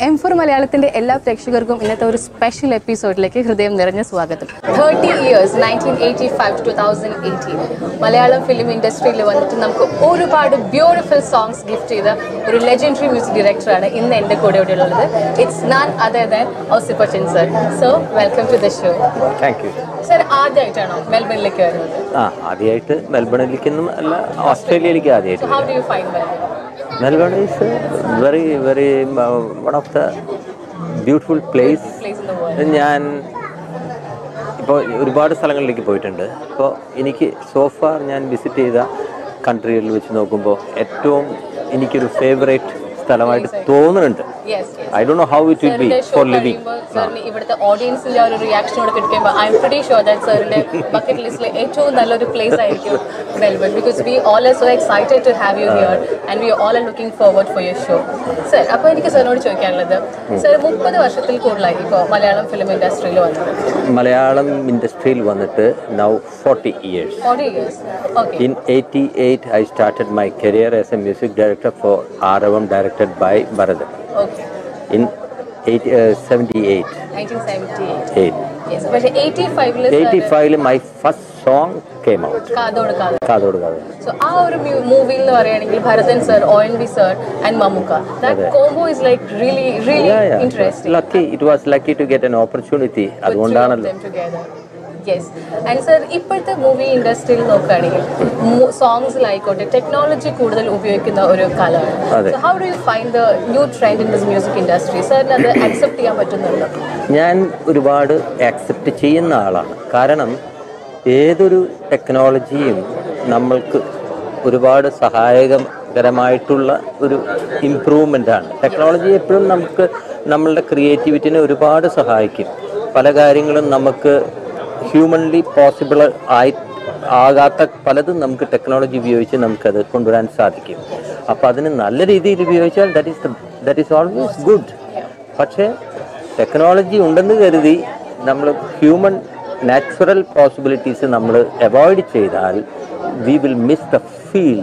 M for മലയാളത്തിന്റെ എല്ലാ പ്രേക്ഷകർക്കും ഇന്നത്തെ ഒരു സ്പെഷ്യൽ എപ്പിസോഡിലേക്ക് ഹൃദയം നിറഞ്ഞ സ്വാഗതം. Thirty years nineteen eighty five two thousand eighteen Malayalam film ഇൻഡസ്ട്രിയിൽ വന്നിട്ട് നമുക്ക് ഒരുപാട് ബ്യൂട്ടിഫുൾ സോങ്സ് ഗിഫ്റ്റ് ചെയ്ത ഒരു ലെജൻഡറി മ്യൂസിക് ഡയറക്ടറാണ് ഇന്ന് എന്റെ കൂടെ ഇവിടെ ഉള്ളത് it's none other than Ouseppachan sir so welcome to the show thank you sir ആദ്യമായിട്ടാണോ മെൽബണിലേക്ക് വരുന്നത്? ആ ആദ്യമായിട്ട് മെൽബണിലേക്കൊന്നും അല്ല ഓസ്ട്രേലിയയിലേക്ക് ആദ്യമായിട്ട് how do you find Melbourne very one of the beautiful place place in the world ഞാൻ ഇപ്പോൾ ഒരുപാട് സ്ഥലങ്ങളിലേക്ക് പോയിട്ടുണ്ട്. അപ്പോൾ എനിക്ക് സോഫാർ ഞാൻ വിസിറ്റ് ചെയ്ത കൺട്രികളിൽ വെച്ച് നോക്കുമ്പോൾ ഏറ്റവും എനിക്കൊരു ഫേവറേറ്റ് സ്ഥലമായിട്ട് തോന്നുന്നുണ്ട്. I Dr know how it will be for living ഇവിടുത്തെ ഓഡിയൻസിന്റെ ആ ഒരു റിയാക്ഷനോട് കിട്ടുമ്പോൾ I am pretty sure that സാറിന്റെ ബക്കറ്റ് ലിസ്റ്റിലെ ഏറ്റവും നല്ലൊരു പ്ലേസ് ആയിരിക്കും Melbourne because we all are so excited to have you here and we all are looking forward for your show sir അപ്പോൾ എനിക്ക് സാറിനോട് ചോദിക്കാനുള്ളത്. സർ മുപ്പത് വർഷത്തിൽ കൂടുതലായി ഇപ്പോൾ മലയാളം ഫിലിം ഇൻഡസ്ട്രിയിൽ വന്നത്? മലയാളം ഇൻഡസ്ട്രിയിൽ വന്നിട്ട് now forty years forty years eight I 88, started my career as a music director for for Aravam, directed by Bharadhan. Okay In eight, uh, 78, nineteen seventy eight eight. Yes പക്ഷേ eighty ഫൈവിൽ 85, my first song came out. കാതോട് കാതോട് കാതോട് കാതോട് so ആ ഒരു മൂവിയിൽ എന്ന് പറയുകയാണെങ്കിൽ Bharathan sir O N V sir and Mammukka that combo is like really really. Interesting Lucky, it was lucky to get an opportunity. അതുകൊണ്ടാണല്ലോ യെസ് ആൻഡ് സർ ഇപ്പോഴത്തെ മൂവി ഇൻഡസ്ട്രിയിൽ നോക്കുകയാണെങ്കിൽ സോങ്സിലായിക്കോട്ടെ ടെക്നോളജി കൂടുതൽ ഉപയോഗിക്കുന്ന ഒരു കലയാണ് കാലമാണ് how do you find the new trend in this music industry സാറിന് അത് അക്സെപ്റ്റ് ചെയ്യാൻ പറ്റുന്നുണ്ടോ? ഞാൻ ഒരുപാട് ആക്സെപ്റ്റ് ചെയ്യുന്ന ആളാണ്. കാരണം ഏതൊരു ടെക്നോളജിയും നമ്മൾക്ക് ഒരുപാട് സഹായകരമായിട്ടുള്ള ഒരു ഇമ്പ്രൂവ്മെന്റ് ആണ്. ടെക്നോളജി എപ്പോഴും നമുക്ക് നമ്മളുടെ ക്രിയേറ്റിവിറ്റിനെ ഒരുപാട് സഹായിക്കും. പല കാര്യങ്ങളും നമുക്ക് ഹ്യൂമൻലി പോസിബിൾ ആയി ആകാത്ത പലതും നമുക്ക് ടെക്നോളജി ഉപയോഗിച്ച് നമുക്കത് കൊണ്ടുവരാൻ സാധിക്കും. അപ്പോൾ അതിന് നല്ല രീതിയിൽ ഉപയോഗിച്ചാൽ that is that is always good പക്ഷേ ടെക്നോളജി ഉണ്ടെന്ന് കരുതി നമ്മൾ ഹ്യൂമൻ നാച്ചുറൽ പോസിബിലിറ്റീസ് നമ്മൾ അവോയ്ഡ് ചെയ്താൽ we will miss the feel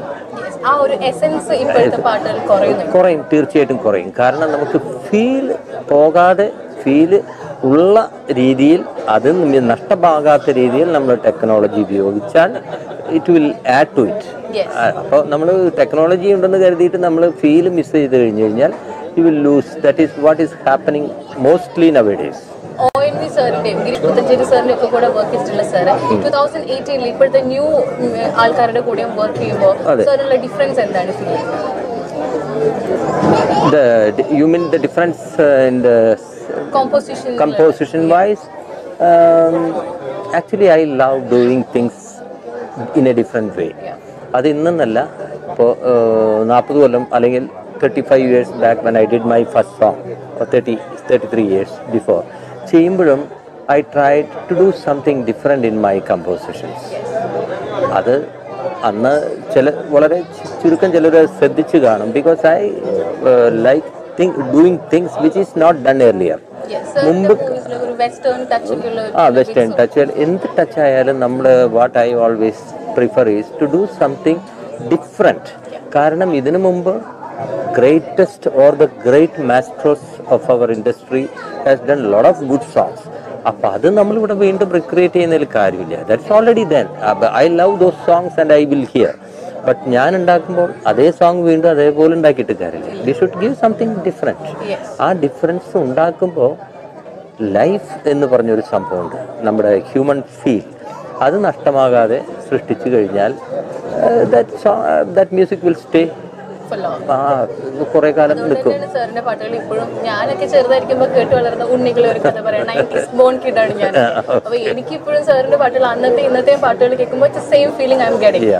കുറയും തീർച്ചയായിട്ടും കുറയും. കാരണം നമുക്ക് ഫീൽ പോകാതെ ഫീൽ ഉള്ള രീതിയിൽ അത് നഷ്ടമാകാത്ത രീതിയിൽ നമ്മൾ ടെക്നോളജി ഉപയോഗിച്ചാൽ it will add to it. അപ്പോൾ നമ്മൾ ടെക്നോളജി ഉണ്ടെന്ന് കരുതിയിട്ട് നമ്മൾ ഫീൽ മിസ് ചെയ്ത് കഴിഞ്ഞ് കഴിഞ്ഞാൽ you will lose that is what is happening mostly nowadays you mean the സാറിന്റെയും Girish Puthenchery സാറിന്റെ ഒക്കെ കൂടെ വർക്ക് ചെയ്തിട്ടുള്ള സാറ് ടൂ തൗസൻഡ് എയ്റ്റീനിൽ ഇപ്പോഴത്തെ ന്യൂ ആൾക്കാരുടെ കൂടെയും വർക്ക് ചെയ്യുമ്പോൾ അതെ. സാറിനുള്ള ഡിഫറൻസ് എന്താണ് feel the you mean the difference in the composition composition wise um, actually i love doing things in a different way. അത് ഇന്നെന്നല്ല. ഇപ്പോൾ നാൽപ്പത് കൊല്ലം അല്ലെങ്കിൽ thirty five years back when I did my first song thirty thirty three years before ചെയ്യുമ്പോഴും I try to do something different in my compositions അത് അന്ന് ചില വളരെ ചുരുക്കം ചിലർ ശ്രദ്ധിച്ചു കാണും. Because I like thing doing things which is not done earlier മുമ്പ് ആ വെസ്റ്റേൺ ടച്ച് എന്ത് ടച്ച് ആയാലും നമ്മൾ what I always prefer is to do something different കാരണം ഇതിനു മുമ്പ് greatest or the great masters of our industry has done lot of good songs അപ്പൊ അത് നമ്മളിവിടെ വീണ്ടും റിക്രിയേറ്റ് ചെയ്യുന്നതിൽ കാര്യമില്ല. That's already done I love those songs and I will hear but ഞാൻ ഉണ്ടാക്കുമ്പോൾ അതേ സോങ് വീണ്ടും അതേപോലെ ഉണ്ടാക്കിയിട്ട് കാര്യമില്ല. We should give something different ആ ഡിഫറൻസ് ഉണ്ടാക്കുമ്പോൾ ലൈഫ് എന്ന് പറഞ്ഞൊരു സംഭവമുണ്ട്. നമ്മുടെ ഹ്യൂമൻ ഫീൽ അത് നഷ്ടമാകാതെ സൃഷ്ടിച്ചു കഴിഞ്ഞാൽ that that music will stay ആ കുറേ കാലം നിൽക്കും. സാറിന്റെ പാട്ടുകൾ ഇപ്പോഴും ഞാനൊക്കെ ചെറുതായിരിക്കുമ്പോൾ കേട്ട് വളർന്ന ഉണ്ണികളെ ഒരു കഥ പറയാം. നയന്റീസ് ബോൺ കിഡാണ് ഞാൻ. അപ്പൊ എനിക്ക് ഇപ്പോഴും സാറിന്റെ പാട്ടുകൾ അന്നത്തെ ഇന്നത്തെ പാട്ടുകൾ കേൾക്കുമ്പോൾ same feeling I am getting.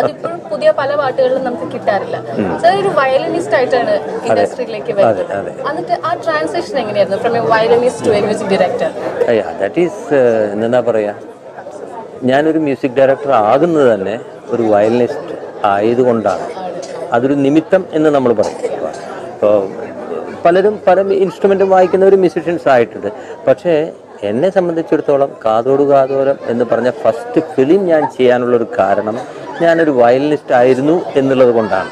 അതിപ്പോഴും പുതിയ പല പാട്ടുകളിലും നമുക്ക് കിട്ടാറില്ല. സാർ ഒരു വയലിനിസ്റ്റ് ആയിട്ടാണ് ഇൻഡസ്ട്രിയിലേക്ക് വരുന്നത്. എന്നിട്ട് ആ ട്രാൻസാക്ഷൻ എങ്ങനെയായിരുന്നു? From a violinist to a music director that is എന്താ പറയുക ഞാനൊരു മ്യൂസിക് ഡയറക്ടർ ആകുന്നത് തന്നെ ഒരു വയലിനിസ്റ്റ് ആയതുകൊണ്ടാണ് അതൊരു നിമിത്തം എന്ന് നമ്മൾ പറയും. ഇപ്പോൾ പലരും പല ഇൻസ്ട്രുമെന്റും വായിക്കുന്നവർ മ്യൂസിഷ്യൻസ് ആയിട്ടുണ്ട്. പക്ഷേ എന്നെ സംബന്ധിച്ചിടത്തോളം കാതോട് കാതോരം എന്ന് പറഞ്ഞ ഫസ്റ്റ് ഫിലിം ഞാൻ ചെയ്യാനുള്ളൊരു കാരണം ഞാനൊരു വയലിനിസ്റ്റ് ആയിരുന്നു എന്നുള്ളത് കൊണ്ടാണ്.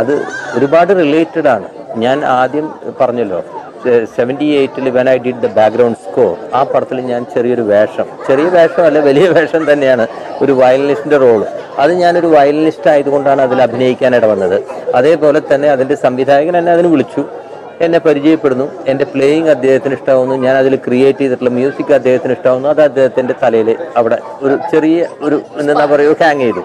അത് ഒരുപാട് റിലേറ്റഡ് ആണ്. ഞാൻ ആദ്യം പറഞ്ഞല്ലോ seventy എയ്റ്റിൽ when I did the background score ആ പടത്തിൽ ഞാൻ ചെറിയൊരു വേഷം ചെറിയ വേഷമല്ല വലിയ വേഷം തന്നെയാണ് ഒരു വയലിനിസ്റ്റിന്റെ റോൾ അത് ഞാനൊരു വയലിനിസ്റ്റ് ആയതുകൊണ്ടാണ് അതിൽ അഭിനയിക്കാൻ ഇടവന്നത് അതേപോലെ തന്നെ അതിന്റെ സംവിധായകൻ എന്നെ അതിന് വിളിച്ചു. എന്നെ പരിചയപ്പെടുന്നു. എന്റെ പ്ലേയിങ് അദ്ദേഹത്തിന് ഇഷ്ടമാവുന്നു ഞാൻ അതിൽ ക്രിയേറ്റ് ചെയ്തിട്ടുള്ള മ്യൂസിക് അദ്ദേഹത്തിന് ഇഷ്ടമാവുന്നു അത് അദ്ദേഹത്തിന്റെ തലയിൽ അവിടെ ഒരു ചെറിയ ഒരു എന്താ പറയുക ഹാങ് ചെയ്തു.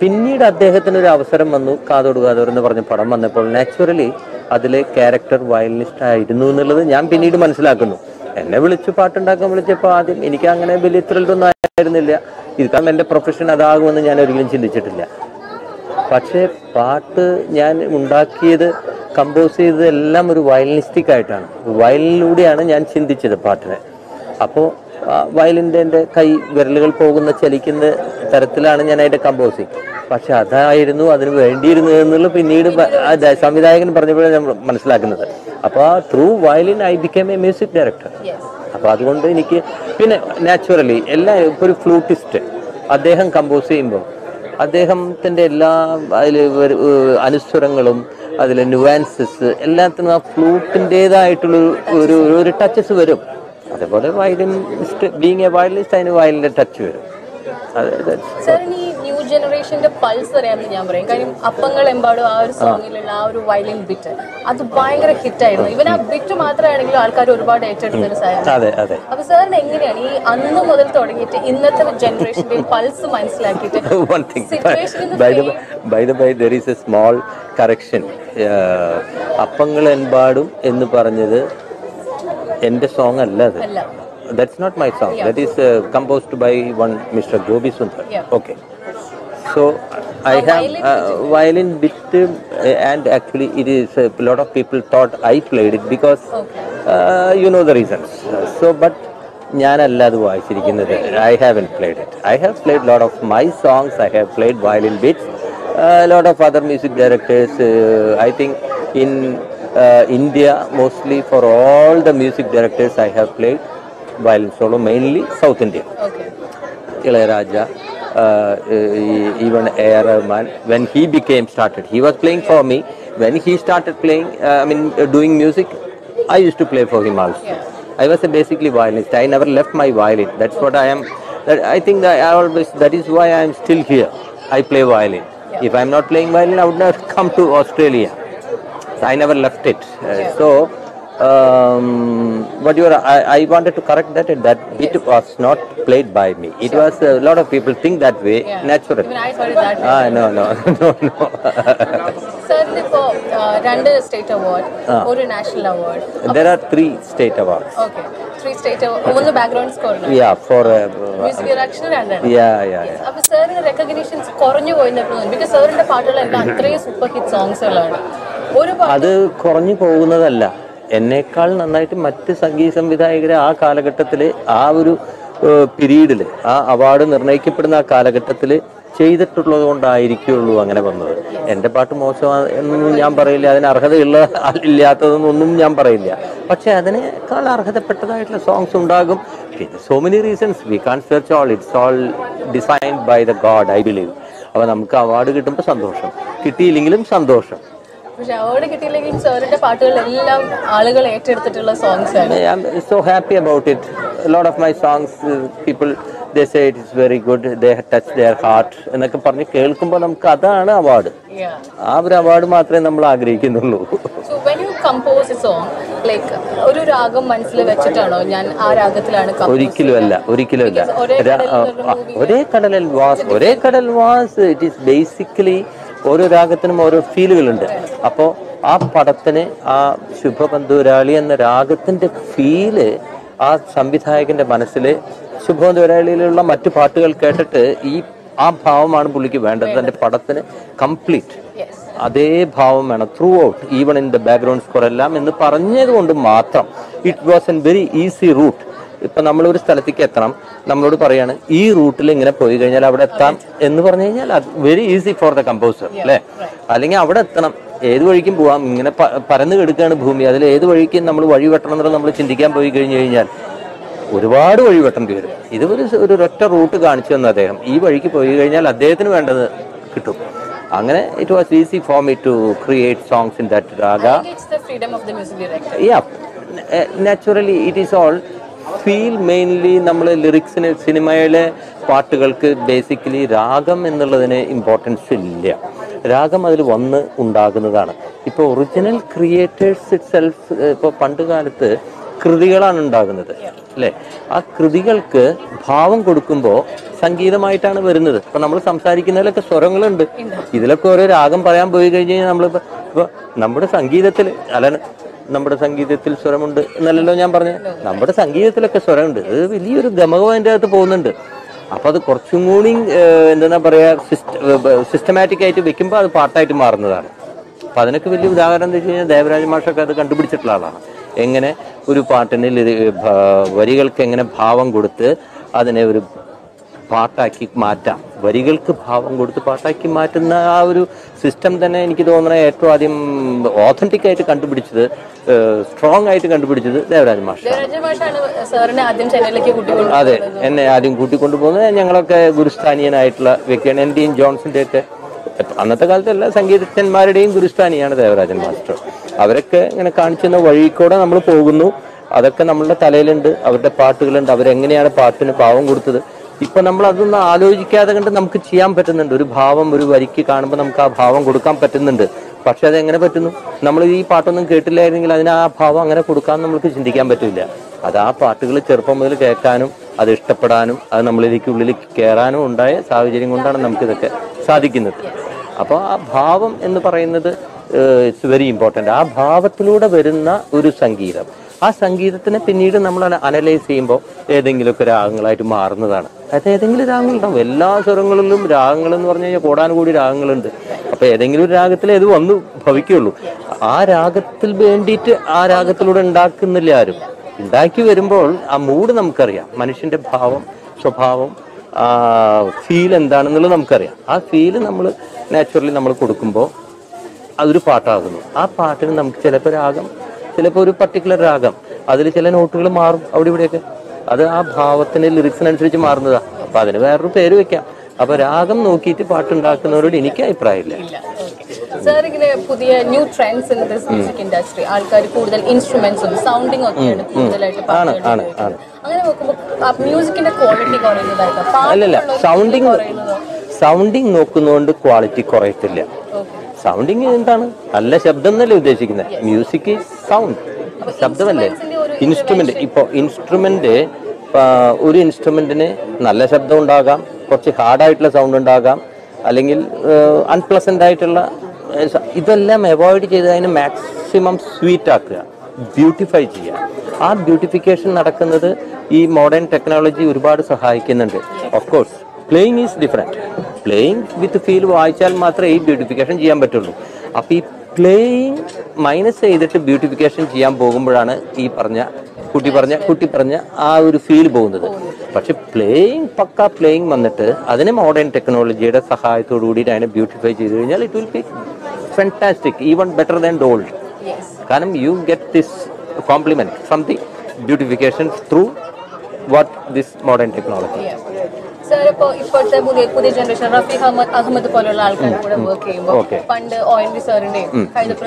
പിന്നീട് അദ്ദേഹത്തിന് ഒരു അവസരം വന്നു. കാതോട് കാതോർ എന്ന് പറഞ്ഞ പടം വന്നപ്പോൾ നാച്ചുറലി അതിലെ ക്യാരക്ടർ വയലിനിസ്റ്റ് ആയിരുന്നു എന്നുള്ളത് ഞാൻ പിന്നീട് മനസ്സിലാക്കുന്നു. എന്നെ വിളിച്ചു പാട്ടുണ്ടാക്കാൻ വിളിച്ചപ്പോൾ ആദ്യം എനിക്ക് അങ്ങനെ വലിയ ത്രില്ലൊന്നും ആയിരുന്നില്ല. ഇത് കാരണം എന്റെ പ്രൊഫഷൻ അതാകുമെന്ന് ഞാൻ ഒരിക്കലും ചിന്തിച്ചിട്ടില്ല. പക്ഷേ പാട്ട് ഞാൻ ഉണ്ടാക്കിയത് കമ്പോസ് ചെയ്തത് എല്ലാം ഒരു വയലിനിസ്റ്റിക് ആയിട്ടാണ്. വയലിലൂടെയാണ് ഞാൻ ചിന്തിച്ചത് പാട്ടിനെ. അപ്പോൾ വയലിന്റെ എന്റെ കൈ വിരലുകൾ പോകുന്ന ചലിക്കുന്ന തരത്തിലാണ് ഞാൻ അതിന്റെ കമ്പോസിങ് പക്ഷെ അതായിരുന്നു അതിന് വേണ്ടിയിരുന്നത് എന്നുള്ള പിന്നീട് സംവിധായകൻ പറഞ്ഞപ്പോഴാണ് ഞാൻ മനസ്സിലാക്കുന്നത്. അപ്പോൾ ആ through violin I became a music director അപ്പോൾ അതുകൊണ്ട് എനിക്ക് പിന്നെ നാച്ചുറലി എല്ലാ ഇപ്പോൾ ഒരു ഫ്ലൂട്ടിസ്റ്റ് അദ്ദേഹം കമ്പോസ് ചെയ്യുമ്പോൾ അദ്ദേഹത്തിന്റെ എല്ലാ അതിൽ അനുസ്വരങ്ങളും അതിലെ ന്യൂവാൻസസ് എല്ലാത്തിനും ആ ഫ്ലൂട്ടിന്റെതായിട്ടുള്ള ഒരു ഒരു ടച്ചസ് വരും. അതേപോലെ വയലിൻ ബീങ് എ വയലിനിസ്റ്റ് അതിന് വയലിന്റെ ടച്ച് വരും. അത് ജനറേഷന്റെ പൾസ് അറിയാമെന്ന് ഞാൻ പറയും. കാര്യം അപ്പങ്ങൾ എമ്പാടും ആ ഒരു സോങ്ങിലുള്ള ആ ഒരു വയലിൻ ബിറ്റ് അത് ഭയങ്കര ഹിറ്റായിരുന്നു ഇവൻ ആ ബിറ്റ് മാത്രമാണെങ്കിലും ആൾക്കാർ ഒരുപാട് ഏറ്റെടുത്ത ഒരു സാധനം അപ്പൊ സാറിന് എങ്ങനെയാണ് ഈ അന്ന് മുതൽ തുടങ്ങിയിട്ട് ഇന്നത്തെ ജനറേഷന്റെ പൾസ് മനസ്സിലാക്കിയിട്ട്. By a small correction. Uh, അപ്പങ്ങൾ എൻപാടും എന്ന് പറഞ്ഞത് എന്റെ സോങ് അല്ല അത്. That's not my song that is composed by one mister Gopi Sundar so I have violin bit and actually it is lot of people thought I played it because you know the reasons so but ഞാനല്ല അത് വായിച്ചിരിക്കുന്നത്. I have played it I have played lot of my songs I have played violin bits lot of other music directors I think in India mostly for all the music directors I have played violin solo mainly South India Ilaiyaraaja uh, even A.R. Rahman, when he became started, he was playing for me. When he started playing, uh, I mean, uh, doing music, I used to play for him also. I was a basically violinist. I never left my violin. That's what I am. That I think that I always. That is why I am still here. I play violin. If I am not playing violin, I would not come to Australia. So I never left it. Uh, So, um, what you are, I, I wanted to correct that. That yes. it was not played by me. It sure. was a lot of people think that way yeah. naturally. Even I thought it that way. Ah, no, no, no, no. സാറിന് ഇപ്പോ ആ, രണ്ട് state award ഒരു national award there are three state awards. Okay. Okay three state ഒന്ന് background score. Yeah, for uh, music and രണ്ടെണ്ണം yeah, yeah, yeah. അപ്പൊ സാറിന് recognitions കുറഞ്ഞു പോയെന്ന് തോന്നുന്നു ബിക്കോസ് സാറിന്റെ പാട്ടുകളെല്ലാം അത്രയും സൂപ്പർ ഹിറ്റ് സോങ്സുകളാണ് ഒരുപാട് അത് കുറഞ്ഞു പോകുന്നതല്ല എന്നേക്കാൾ നന്നായിട്ട് മറ്റ് സംഗീത സംവിധായകരെ ആ കാലഘട്ടത്തിൽ ആ ഒരു പിരീഡിൽ ആ അവാർഡ് നിർണയിക്കപ്പെടുന്ന ആ കാലഘട്ടത്തിൽ ചെയ്തിട്ടുള്ളത് കൊണ്ടായിരിക്കുള്ളൂ അങ്ങനെ വന്നത്. എന്റെ പാട്ട് മോശമാണ് എന്നൊന്നും ഞാൻ പറയില്ല. അതിന് അർഹതയുള്ള ഇല്ലാത്തതെന്നൊന്നും ഞാൻ പറയില്ല. പക്ഷേ അതിനേക്കാൾ അർഹതപ്പെട്ടതായിട്ടുള്ള സോങ്സ് ഉണ്ടാകും. പിന്നെ so many reasons we can't search all it's all designed by the god I believe അപ്പോൾ നമുക്ക് അവാർഡ് കിട്ടുമ്പോൾ സന്തോഷം. കിട്ടിയില്ലെങ്കിലും സന്തോഷം. പക്ഷെ അവാർഡ് കിട്ടിയില്ലെങ്കിലും സാറിന്റെ പാട്ടുകളെല്ലാം ആളുകൾ ഏറ്റെടുത്തിട്ടുള്ള സോങ്സ് ആണ് happy about it. A lot of my songs, uh, people they say it is very good. They touch their heart. എന്നൊക്കെ പറഞ്ഞ് കേൾക്കുമ്പോൾ നമുക്ക് അതാണ് അവാർഡ്. ആ ഒരു അവാർഡ് മാത്രമേ നമ്മൾ ആഗ്രഹിക്കുന്നുള്ളൂ a song, like ഒരു രാഗം മനസ്സിൽ വെച്ചിട്ടാണോ ഞാൻ ആ രാഗത്തിലാണ് compose ഒരിക്കലും അല്ല ഒരിക്കലും അല്ല ഒരേ രാ- കടലിൽ ഒരു ആ, movie ഒരേ കടലിൽ വാസ് ഒരേ കടൽ വാസ് ഇറ്റ് ഈസ് ബേസിക്കലി ഓരോ രാഗത്തിനും ഓരോ ഫീലുകളുണ്ട്. അപ്പോൾ ആ പടത്തിന് ആ ശുഭബന്ധുരാളി എന്ന രാഗത്തിന്റെ ഫീൽ ആ സംവിധായകന്റെ മനസ്സിൽ ശുഭബന്ധുരാളിയിലുള്ള മറ്റു പാട്ടുകൾ കേട്ടിട്ട് ഈ ആ ഭാവമാണ് പുള്ളിക്ക് വേണ്ടത്. തന്റെ പടത്തിന് കംപ്ലീറ്റ്. അതേ ഭാവം വേണം. Throughout even in the background score എല്ലാം എന്ന് പറഞ്ഞത് കൊണ്ട് മാത്രം. It was an very easy route ഇപ്പൊ ഒരു സ്ഥലത്തേക്ക് എത്തണം. നമ്മളോട് പറയാണ് ഈ റൂട്ടിൽ ഇങ്ങനെ പോയി കഴിഞ്ഞാൽ അവിടെ എത്താം എന്ന് പറഞ്ഞു കഴിഞ്ഞാൽ അത് very easy for the composer അല്ലേ? അല്ലെങ്കിൽ അവിടെ എത്തണം. ഏത് വഴിക്കും പോവാം. ഇങ്ങനെ പരന്നു കെടുക്കുകയാണ് ഭൂമി. അതിൽ ഏത് വഴിക്കും നമ്മൾ വഴി വെട്ടണം എന്നുള്ളത് നമ്മൾ ചിന്തിക്കാൻ പോയി കഴിഞ്ഞു കഴിഞ്ഞാൽ ഒരുപാട് വഴി വെട്ടേണ്ടി വരും. ഇത് ഒരു ഒരു ഒറ്റ റൂട്ട് കാണിച്ചു തന്നു അദ്ദേഹം. ഈ വഴിക്ക് പോയി കഴിഞ്ഞാൽ അദ്ദേഹത്തിന് വേണ്ടത് കിട്ടും. അങ്ങനെ it was easy for me to create songs in that raga yeah. Naturally it is all feel mainly നമ്മൾ ലിറിക്സിന് സിനിമയിലെ പാട്ടുകൾക്ക് ബേസിക്കലി രാഗം എന്നുള്ളതിന് ഇമ്പോർട്ടൻസ് ഇല്ല. രാഗം അതിൽ വന്ന് ഉണ്ടാകുന്നതാണ്. ഇപ്പോൾ ഒറിജിനൽ ക്രിയേറ്റേഴ്സ് ഇറ്റ് സെൽഫ് ഇപ്പോൾ പണ്ട് കാലത്ത് കൃതികളാണ് ഉണ്ടാകുന്നത് അല്ലേ? ആ കൃതികൾക്ക് ഭാവം കൊടുക്കുമ്പോൾ സംഗീതമായിട്ടാണ് വരുന്നത്. ഇപ്പം നമ്മൾ സംസാരിക്കുന്നതിലൊക്കെ സ്വരങ്ങളുണ്ട്. ഇതിലൊക്കെ ഓരോ രാഗം പറയാൻ പോയി കഴിഞ്ഞ് കഴിഞ്ഞാൽ നമ്മൾ ഇപ്പോൾ നമ്മുടെ സംഗീതത്തിൽ അല്ല നമ്മുടെ സംഗീതത്തിൽ സ്വരമുണ്ട് എന്നല്ലല്ലോ ഞാൻ പറഞ്ഞത് നമ്മുടെ സംഗീതത്തിലൊക്കെ സ്വരമുണ്ട്. അത് വലിയൊരു ഗമകം അതിന്റെ അകത്ത് പോകുന്നുണ്ട്. അപ്പൊ അത് കുറച്ചും കൂടി എന്താ പറയാ സിസ്റ്റമാറ്റിക് ആയിട്ട് വെക്കുമ്പോൾ അത് പാട്ടായിട്ട് മാറുന്നതാണ്. അപ്പൊ അതിനൊക്കെ വലിയ ഉദാഹരണം എന്താ വെച്ച് കഴിഞ്ഞാൽ ദേവരാജ മാഷൊക്കെ അത് കണ്ടുപിടിച്ചിട്ടുള്ള ആളാണ്. എങ്ങനെ ഒരു പാട്ടിന് വരികൾക്ക് എങ്ങനെ ഭാവം കൊടുത്ത് അതിനെ ഒരു പാട്ടാക്കി മാറ്റാം. വരികൾക്ക് ഭാവം കൊടുത്ത് പാട്ടാക്കി മാറ്റുന്ന ആ ഒരു സിസ്റ്റം തന്നെ എനിക്ക് തോന്നുന്ന ഏറ്റവും ആദ്യം ഓതന്റിക് ആയിട്ട് കണ്ടുപിടിച്ചത് സ്ട്രോങ് ആയിട്ട് കണ്ടുപിടിച്ചത് ദേവരാജ് മാഷ് അതെ എന്നെ ആദ്യം കൂട്ടിക്കൊണ്ടുപോകുന്നത് ഞങ്ങളൊക്കെ ഗുരുസ്ഥാനീയനായിട്ടുള്ള വ്യക്തിയാണ്. എന്റെയും ജോൺസിന്റെ ഒക്കെ അന്നത്തെ കാലത്ത് എല്ലാ സംഗീതജ്ഞന്മാരുടെയും ഗുരുസ്ഥാനിയാണ് ദേവരാജൻ മാസ്റ്റർ. അവരൊക്കെ ഇങ്ങനെ കാണിച്ചുന്ന വഴി കൂടെ നമ്മൾ പോകുന്നു. അതൊക്കെ നമ്മളുടെ തലയിലുണ്ട് അവരുടെ പാട്ടുകളുണ്ട് അവരെങ്ങനെയാണ് പാട്ടിന് പാവം കൊടുത്തത്. ഇപ്പൊ നമ്മൾ അതൊന്നും ആലോചിക്കാതെ കണ്ട് നമുക്ക് ചെയ്യാൻ പറ്റുന്നുണ്ട്. ഒരു ഭാവം ഒരു വരിക്ക് കാണുമ്പോൾ നമുക്ക് ആ ഭാവം കൊടുക്കാൻ പറ്റുന്നുണ്ട്. പക്ഷെ അത് എങ്ങനെ പറ്റുന്നു? നമ്മൾ ഈ പാട്ടൊന്നും കേട്ടില്ലായിരുന്നെങ്കിൽ അതിന് ആ ഭാവം അങ്ങനെ കൊടുക്കാൻ നമുക്ക് ചിന്തിക്കാൻ പറ്റില്ല. അത് ആ പാട്ടുകൾ ചെറുപ്പം മുതൽ കേൾക്കാനും അത് ഇഷ്ടപ്പെടാനും അത് നമ്മളിലേക്ക് ഉള്ളിൽ കയറാനും ഉണ്ടായ സാഹചര്യം കൊണ്ടാണ് നമുക്കിതൊക്കെ സാധിക്കുന്നത്. അപ്പോൾ ആ ഭാവം എന്ന് പറയുന്നത് ഇറ്റ്സ് വെരി ഇമ്പോർട്ടന്റ് ആ ഭാവത്തിലൂടെ വരുന്ന ഒരു സംഗീതം. ആ സംഗീതത്തിനെ പിന്നീട് നമ്മൾ അനലൈസ് ചെയ്യുമ്പോൾ ഏതെങ്കിലുമൊക്കെ രാഗങ്ങളായിട്ട് മാറുന്നതാണ്. അതായത് ഏതെങ്കിലും രാഗങ്ങളുണ്ടാവും. എല്ലാ സ്വരങ്ങളിലും രാഗങ്ങൾ എന്ന് പറഞ്ഞു കഴിഞ്ഞാൽ കോടാനുകൂടി രാഗങ്ങളുണ്ട്. അപ്പൊ ഏതെങ്കിലും ഒരു രാഗത്തിൽ ഇത് വന്നു ഭവിക്കുള്ളൂ. ആ രാഗത്തിൽ വേണ്ടിയിട്ട് ആ രാഗത്തിലൂടെ ഉണ്ടാക്കുന്നില്ല ആരും. ഉണ്ടാക്കി വരുമ്പോൾ ആ മൂഡ് നമുക്കറിയാം. മനുഷ്യന്റെ ഭാവം സ്വഭാവം ആ ഫീൽ എന്താണെന്നുള്ളത് നമുക്കറിയാം. ആ ഫീൽ നമ്മൾ നാച്ചുറലി നമ്മൾ കൊടുക്കുമ്പോൾ അതൊരു പാട്ടാകുന്നു. ആ പാട്ടിന് നമുക്ക് ചിലപ്പോൾ രാഗം ചിലപ്പോൾ ഒരു പർട്ടിക്കുലർ രാഗം. അതിൽ ചില നോട്ടുകൾ മാറും അവിടെ ഇവിടെയൊക്കെ. അത് ആ ഭാവത്തിന് ലിറിക്സിനനുസരിച്ച് മാറുന്നതാ. അപ്പൊ അതിന് വേറൊരു പേര് വെക്കാം. അപ്പൊ രാഗം നോക്കിയിട്ട് പാട്ടുണ്ടാക്കുന്നവരോട് എനിക്ക് അഭിപ്രായമില്ല. സാർ ഇങ്ങനെ പുതിയ new trends in this music industry ആൾക്കാർ കൂടുതൽ ഇൻസ്ട്രുമെന്റ്സും സൗണ്ടിങ് ഒക്കെയാണ് കൂടുതലായിട്ട് അങ്ങനെ നോക്കുമ്പോൾ മ്യൂസിക്കിന്റെ ക്വാളിറ്റി കുറയുന്നതായിട്ട് അല്ലല്ല സൗണ്ടിങ് സൗണ്ടിങ് നോക്കുന്നതുകൊണ്ട് ക്വാളിറ്റി കുറയത്തില്ല. സൗണ്ടിങ് എന്താണ്? നല്ല ശബ്ദം എന്നല്ലേ ഉദ്ദേശിക്കുന്നത് മ്യൂസിക് സൗണ്ട് ശബ്ദമല്ലേ? ഇൻസ്ട്രുമെന്റ് ഇപ്പോൾ ഇൻസ്ട്രുമെന്റ് ഒരു ഇൻസ്ട്രുമെന്റിന് നല്ല ശബ്ദം ഉണ്ടാകാം കുറച്ച് ഹാർഡായിട്ടുള്ള സൗണ്ട് ഉണ്ടാകാം അല്ലെങ്കിൽ അൺപ്ലസന്റ് ആയിട്ടുള്ള ഇതെല്ലാം അവോയ്ഡ് ചെയ്ത് അതിന് മാക്സിമം സ്വീറ്റ് ആക്കുക ബ്യൂട്ടിഫൈ ചെയ്യുക. ആ ബ്യൂട്ടിഫിക്കേഷൻ നടക്കുന്നത് ഈ മോഡേൺ ടെക്നോളജി ഒരുപാട് സഹായിക്കുന്നുണ്ട്. Of course playing is different playing with feel വായിച്ചാൽ മാത്രമേ ഈ ബ്യൂട്ടിഫിക്കേഷൻ ചെയ്യാൻ പറ്റുള്ളൂ. അപ്പോൾ ഈ പ്ലേയിങ് മൈനസ് ചെയ്തിട്ട് ബ്യൂട്ടിഫിക്കേഷൻ ചെയ്യാൻ പോകുമ്പോഴാണ് ഈ പറഞ്ഞ കുട്ടി പറഞ്ഞ കുട്ടി പറഞ്ഞ ആ ഒരു ഫീൽ പോകുന്നത്. പക്ഷെ പ്ലേയിങ് പക്ക പ്ലേയിങ് വന്നിട്ട് അതിന് മോഡേൺ ടെക്നോളജിയുടെ സഹായത്തോടു കൂടിയിട്ട് അതിനെ ബ്യൂട്ടിഫൈ ചെയ്ത് കഴിഞ്ഞാൽ it will be fantastic even better than old കാരണം you get this compliment from the beautification through what this modern technology sir ഇപ്പോ ഇപ്പോഴത്തെ പുതിയ പുതിയ ജനറേഷൻ റഫീഖ് അഹമ്മദ് അഹമ്മദ് പോലുള്ള ആൾക്കാരുടെ കൂടെ വർക്ക് ചെയ്യുമ്പോൾ. പണ്ട് ഒ എൻ വി സാറിന്റെയും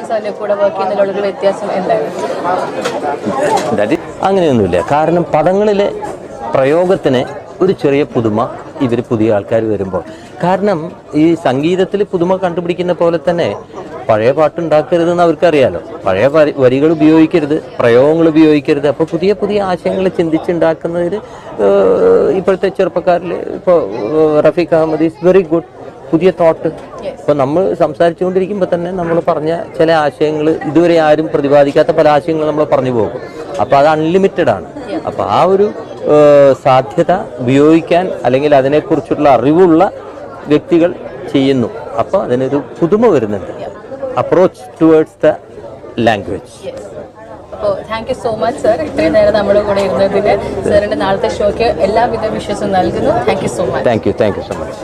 സാറിന്റെയും കൂടെ വർക്ക് ചെയ്യുന്നതിലുള്ള ഒരു വ്യത്യാസം ദാറ്റ് അങ്ങനെയൊന്നുമില്ല. കാരണം പദങ്ങളിലെ പ്രയോഗത്തിന് ഒരു ചെറിയ പുതുമ ഇവർ പുതിയ ആൾക്കാർ വരുമ്പോൾ കാരണം ഈ സംഗീതത്തിൽ പുതുമ കണ്ടുപിടിക്കുന്ന പോലെ തന്നെ പഴയ പാട്ടുണ്ടാക്കരുതെന്ന് അവർക്കറിയാലോ. പഴയ വരികൾ ഉപയോഗിക്കരുത് പ്രയോഗങ്ങൾ ഉപയോഗിക്കരുത്. അപ്പോൾ പുതിയ പുതിയ ആശയങ്ങൾ ചിന്തിച്ചുണ്ടാക്കുന്നതിൽ ഇപ്പോഴത്തെ ചെറുപ്പക്കാരിൽ ഇപ്പോൾ Rafeeq Ahammed is very good. പുതിയ തോട്ട്. ഇപ്പൊ നമ്മൾ സംസാരിച്ചുകൊണ്ടിരിക്കുമ്പോൾ തന്നെ നമ്മൾ പറഞ്ഞ ചില ആശയങ്ങൾ ഇതുവരെ ആരും പ്രതിപാദിക്കാത്ത പല ആശയങ്ങൾ നമ്മൾ പറഞ്ഞു പോകും. അപ്പൊ അത് അൺലിമിറ്റഡ് ആണ്. അപ്പൊ ആ ഒരു സാധ്യത ഉപയോഗിക്കാൻ അല്ലെങ്കിൽ അതിനെക്കുറിച്ചുള്ള അറിവുള്ള വ്യക്തികൾ ചെയ്യുന്നു. അപ്പോൾ അതിനൊരു പുതുമ വരുന്നുണ്ട്. അപ്രോച്ച് ടുവേർഡ്സ് ദ ലാംഗ്വേജ് അപ്പോൾ thank you so much sir ഇത്രയും നേരം നമ്മുടെ കൂടെ ഇരുന്നതിന്. സാറിന്റെ നാളത്തെ ഷോയ്ക്ക് എല്ലാവിധ വിശ്വസും നൽകുന്നു. Thank you so much thank you thank you so much